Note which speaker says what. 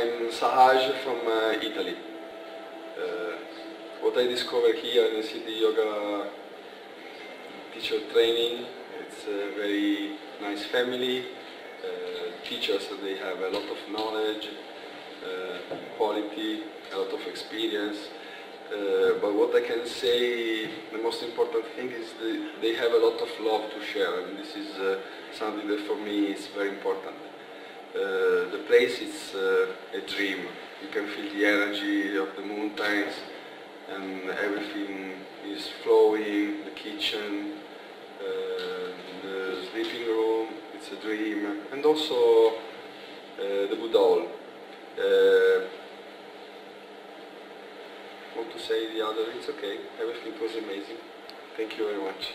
Speaker 1: I'm Sahaj from uh, Italy. Uh, what I discovered here in the Siddhi Yoga teacher training, it's a very nice family, uh, teachers, they have a lot of knowledge, uh, quality, a lot of experience. Uh, but what I can say, the most important thing is they, they have a lot of love to share, and this is uh, something that for me is very important. The place is uh, a dream. You can feel the energy of the mountains, and everything is flowing. The kitchen, uh, the sleeping room, it's a dream, and also uh, the Buddha hall. Want to say the other, it's okay. Everything was amazing. Thank you very much.